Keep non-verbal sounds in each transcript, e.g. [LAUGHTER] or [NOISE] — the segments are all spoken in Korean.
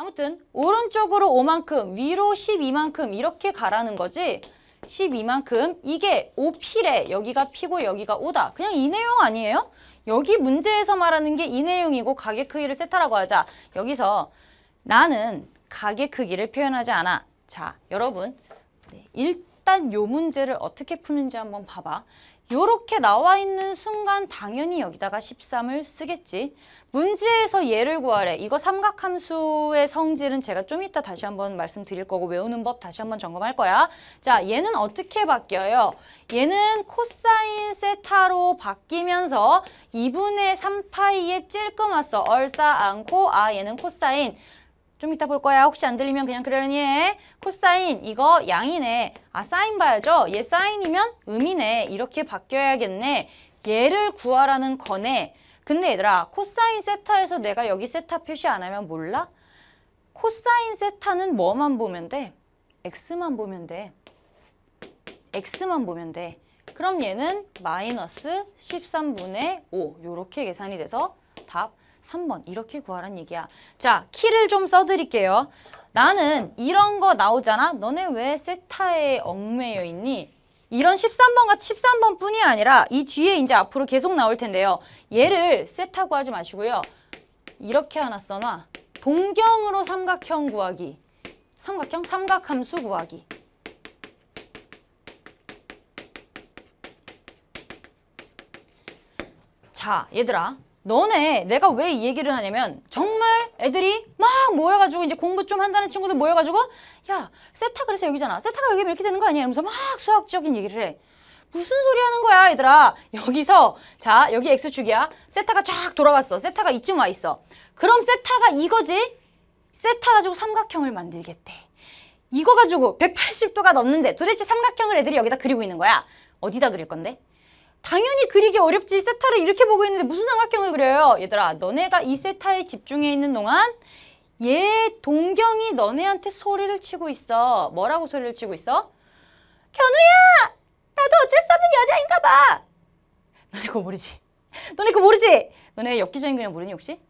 아무튼 오른쪽으로 5만큼 위로 12만큼 이렇게 가라는 거지. 12만큼 이게 5필에 여기가 P고 여기가 O다. 그냥 이 내용 아니에요? 여기 문제에서 말하는 게 이 내용이고 가게 크기를 세타라고 하자. 여기서 나는 가게 크기를 표현하지 않아. 자 여러분. 네, 일단 요 문제를 어떻게 푸는지 한번 봐봐 요렇게 나와 있는 순간 당연히 여기다가 13을 쓰겠지. 문제에서 얘를 구하래. 이거 삼각함수의 성질은 제가 좀 이따 다시 한번 말씀드릴 거고 외우는 법 다시 한번 점검할 거야. 자, 얘는 어떻게 바뀌어요? 얘는 코사인 세타로 바뀌면서 2분의 3파이에 찔끔 왔어. 얼싸안고 아 얘는 코사인. 좀 이따 볼 거야. 혹시 안 들리면 그냥 그러려니 해. 코사인 이거 양이네. 아 사인 봐야죠. 얘 사인이면 음이네. 이렇게 바뀌어야겠네. 얘를 구하라는 거네. 근데 얘들아 코사인 세타에서 내가 여기 세타 표시 안 하면 몰라? 코사인 세타는 뭐만 보면 돼? x만 보면 돼. x만 보면 돼. 그럼 얘는 마이너스 13분의 5 이렇게 계산이 돼서 답 3번 이렇게 구하란 얘기야. 자, 키를 좀 써드릴게요. 나는 이런 거 나오잖아. 너네 왜 세타에 얽매여 있니? 이런 13번과 13번 뿐이 아니라 이 뒤에 이제 앞으로 계속 나올 텐데요. 얘를 세타 구하지 마시고요. 이렇게 하나 써놔. 동경으로 삼각형 구하기. 삼각형? 삼각함수 구하기. 자, 얘들아. 너네 내가 왜 이 얘기를 하냐면 정말 애들이 막 모여가지고 이제 공부 좀 한다는 친구들 모여가지고 야 세타 그래서 여기잖아. 세타가 여기 이렇게 되는 거 아니야? 이러면서 막 수학적인 얘기를 해. 무슨 소리 하는 거야 얘들아? [LAUGHS] 여기서. 자 여기 x축이야. 세타가 쫙 돌아갔어. 세타가 이쯤 와 있어. 그럼 세타가 이거지? 세타 가지고 삼각형을 만들겠대. 이거 가지고 180도가 넘는데 도대체 삼각형을 애들이 여기다 그리고 있는 거야? 어디다 그릴 건데 당연히 그리기 어렵지 세타를 이렇게 보고 있는데 무슨 삼각형을 그려요? 얘들아 너네가 이 세타에 집중해 있는 동안 얘 동경이 너네한테 소리를 치고 있어 뭐라고 소리를 치고 있어? 견우야! 나도 어쩔 수 없는 여자인가 봐 너네 그거 모르지? 너네 그거 모르지? 너네 엽기적인 그녀 모르니 혹시?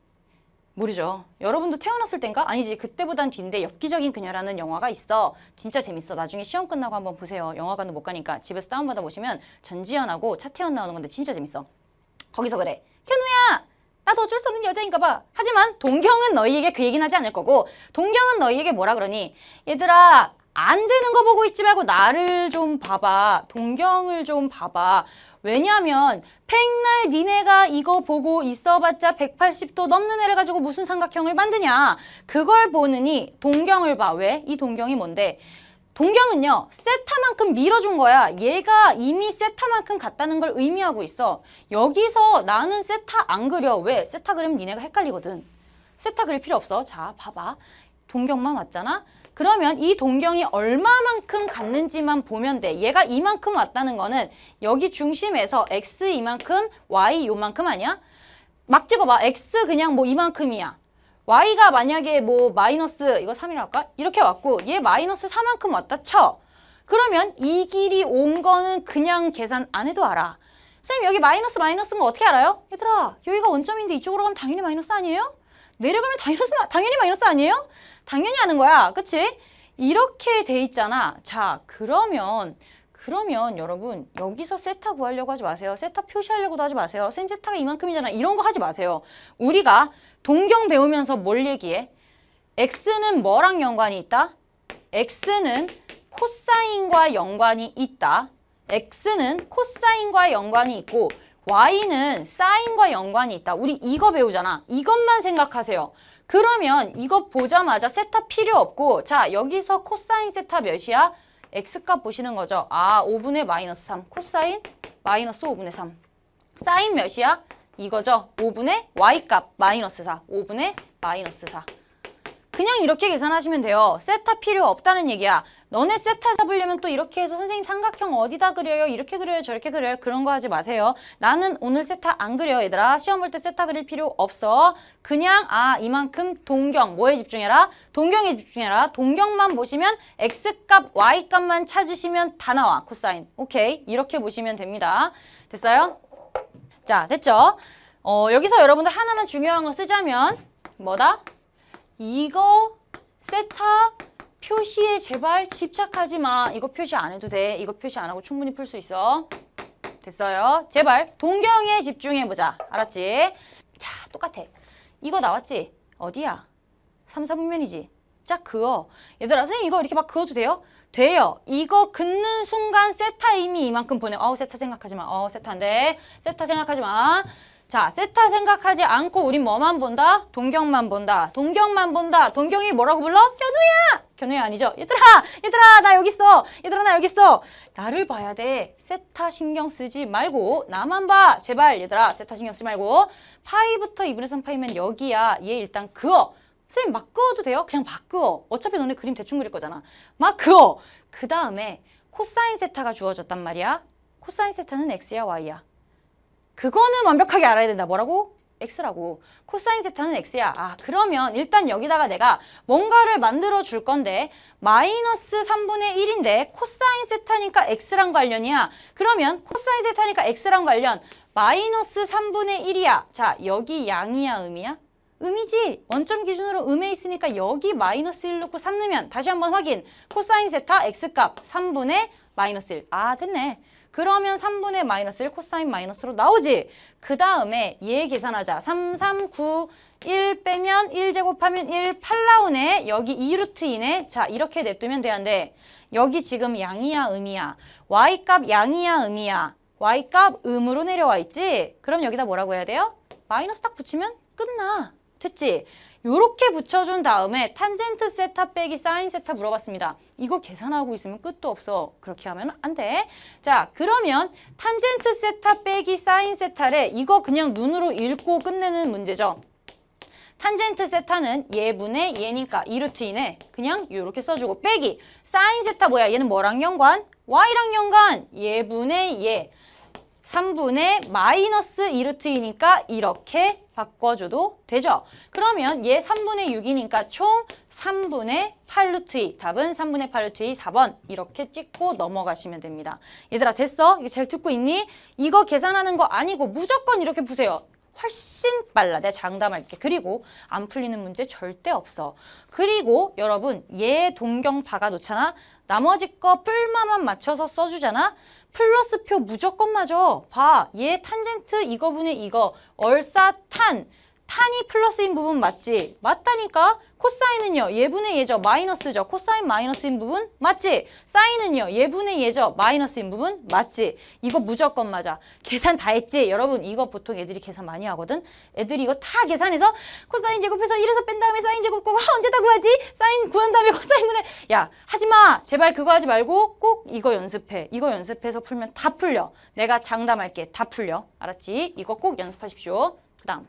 모르죠. 여러분도 태어났을 땐가? 아니지. 그때보단 뒤인데 엽기적인 그녀라는 영화가 있어. 진짜 재밌어. 나중에 시험 끝나고 한번 보세요. 영화관도 못 가니까 집에서 다운받아 보시면 전지현하고 차태현 나오는 건데 진짜 재밌어. 거기서 그래. 현우야! 나도 어쩔 수 없는 여자인가 봐. 하지만 동경은 너희에게 그 얘기는 하지 않을 거고 동경은 너희에게 뭐라 그러니? 얘들아 안 되는 거 보고 있지 말고 나를 좀 봐봐. 동경을 좀 봐봐. 왜냐면 백날 니네가 이거 보고 있어봤자 180도 넘는 애를 가지고 무슨 삼각형을 만드냐. 그걸 보느니 동경을 봐. 왜? 이 동경이 뭔데? 동경은요. 세타만큼 밀어준 거야. 얘가 이미 세타만큼 갔다는 걸 의미하고 있어. 여기서 나는 세타 안 그려. 왜? 세타 그리면 니네가 헷갈리거든. 세타 그릴 필요 없어. 자, 봐봐. 동경만 왔잖아. 그러면 이 동경이 얼마만큼 갔는지만 보면 돼. 얘가 이만큼 왔다는 거는 여기 중심에서 x 이만큼, y 요만큼 아니야? 막 찍어봐. x 그냥 뭐 이만큼이야. y가 만약에 뭐 마이너스 이거 3이라 할까? 이렇게 왔고 얘 마이너스 4만큼 왔다 쳐. 그러면 이 길이 온 거는 그냥 계산 안 해도 알아. 선생님 여기 마이너스 마이너스인 거 어떻게 알아요? 얘들아 여기가 원점인데 이쪽으로 가면 당연히 마이너스 아니에요? 내려가면 당연히, 당연히 마이너스 아니에요? 당연히 하는 거야. 그치? 이렇게 돼 있잖아. 자, 그러면 그러면 여러분 여기서 세타 구하려고 하지 마세요. 세타 표시하려고도 하지 마세요. 쌤 세타가 이만큼이잖아. 이런 거 하지 마세요. 우리가 동경 배우면서 뭘 얘기해? x는 뭐랑 연관이 있다? x는 코사인과 연관이 있다. x는 코사인과 연관이 있고 y는 사인과 연관이 있다. 우리 이거 배우잖아. 이것만 생각하세요. 그러면 이거 보자마자 세타 필요 없고 자 여기서 코사인 세타 몇이야? x값 보시는 거죠. 아 5분의 마이너스 3 코사인 마이너스 5분의 3 사인 몇이야? 이거죠. 5분의 y값 마이너스 4 5분의 마이너스 4 그냥 이렇게 계산하시면 돼요. 세타 필요 없다는 얘기야. 너네 세타 잡으려면 또 이렇게 해서 선생님 삼각형 어디다 그려요? 이렇게 그려요? 저렇게 그려요? 그런 거 하지 마세요. 나는 오늘 세타 안 그려 얘들아. 시험 볼 때 세타 그릴 필요 없어. 그냥 아 이만큼 동경 뭐에 집중해라? 동경에 집중해라. 동경만 보시면 x값, y값만 찾으시면 다 나와. 코사인. 오케이. 이렇게 보시면 됩니다. 됐어요? 자 됐죠? 어, 여기서 여러분들 하나만 중요한 거 쓰자면 뭐다? 이거 세타 표시에 제발 집착하지 마. 이거 표시 안 해도 돼. 이거 표시 안 하고 충분히 풀 수 있어. 됐어요. 제발 동경에 집중해보자. 알았지? 자, 똑같아. 이거 나왔지? 어디야? 3, 4분면이지? 자, 그어. 얘들아, 선생님 이거 이렇게 막 그어도 돼요? 돼요. 이거 긋는 순간 세타 이미 이만큼 보내. 어우, 세타 생각하지 마. 어, 세타인데. 세타 생각하지 마. 자, 세타 생각하지 않고 우린 뭐만 본다? 동경만 본다. 동경만 본다. 동경이 뭐라고 불러? 견우야! 견우야 아니죠? 얘들아! 얘들아, 나 여기 있어! 얘들아, 나 여기 있어! 나를 봐야 돼. 세타 신경 쓰지 말고 나만 봐. 제발 얘들아, 세타 신경 쓰지 말고. 파이부터 2분의 3 파이면 여기야. 얘 일단 그어. 선생님 막 그어도 돼요? 그냥 막 그어. 어차피 너네 그림 대충 그릴 거잖아. 막 그어. 그 다음에 코사인 세타가 주어졌단 말이야. 코사인 세타는 x야 y야. 그거는 완벽하게 알아야 된다. 뭐라고? x라고. 코사인 세타는 x야. 아 그러면 일단 여기다가 내가 뭔가를 만들어 줄 건데 마이너스 3분의 1인데 코사인 세타니까 x랑 관련이야. 그러면 코사인 세타니까 x랑 관련 마이너스 3분의 1이야. 자 여기 양이야 음이야? 음이지. 원점 기준으로 음에 있으니까 여기 마이너스 1 넣고 3 넣으면 다시 한번 확인. 코사인 세타 x값 3분의 마이너스 1. 아 됐네. 그러면 3분의 마이너스 1 코사인 마이너스로 나오지. 그 다음에 얘 계산하자. 3, 3, 9, 1 빼면 1 제곱하면 1, 8 나오네. 여기 2루트 이네. 자 이렇게 냅두면 되는데 여기 지금 양이야 음이야. y값 양이야 음이야. y값 음으로 내려와 있지. 그럼 여기다 뭐라고 해야 돼요? 마이너스 딱 붙이면 끝나. 됐지? 요렇게 붙여준 다음에 탄젠트 세타 빼기 사인 세타 물어봤습니다. 이거 계산하고 있으면 끝도 없어. 그렇게 하면 안 돼. 자, 그러면 탄젠트 세타 빼기 사인 세타를 이거 그냥 눈으로 읽고 끝내는 문제죠. 탄젠트 세타는 얘분의 얘니까 2루트 이네. 그냥 이렇게 써주고 빼기. 사인 세타 뭐야? 얘는 뭐랑 연관? y랑 연관. 얘분의 얘. 3분의 마이너스 2루트이니까 이렇게 바꿔줘도 되죠. 그러면 얘 3분의 6이니까 총 3분의 8루트 2. 답은 3분의 8루트 2 4번 이렇게 찍고 넘어가시면 됩니다. 얘들아 됐어? 이거 잘 듣고 있니? 이거 계산하는 거 아니고 무조건 이렇게 푸세요. 훨씬 빨라. 내가 장담할게. 그리고 안 풀리는 문제 절대 없어. 그리고 여러분 얘 동경 박아놓잖아. 나머지 거 뿔마만 맞춰서 써주잖아. 플러스표 무조건 맞아. 봐. 얘 탄젠트 이거 분의 이거. 얼싸 탄. 탄이 플러스인 부분 맞지? 맞다니까? 코사인은요. 얘분의 얘죠. 마이너스죠. 코사인 마이너스인 부분 맞지? 사인은요. 얘분의 얘죠. 마이너스인 부분 맞지? 이거 무조건 맞아. 계산 다 했지? 여러분 이거 보통 애들이 계산 많이 하거든? 애들이 이거 다 계산해서 코사인 제곱해서 1에서 뺀 다음에 사인 제곱 구하고 아, 언제 다 구하지? 사인 구한 다음에 [LAUGHS] 코사인 분해 야 하지 마. 제발 그거 하지 말고 꼭 이거 연습해. 이거 연습해서 풀면 다 풀려. 내가 장담할게. 다 풀려. 알았지? 이거 꼭 연습하십시오. 그 다음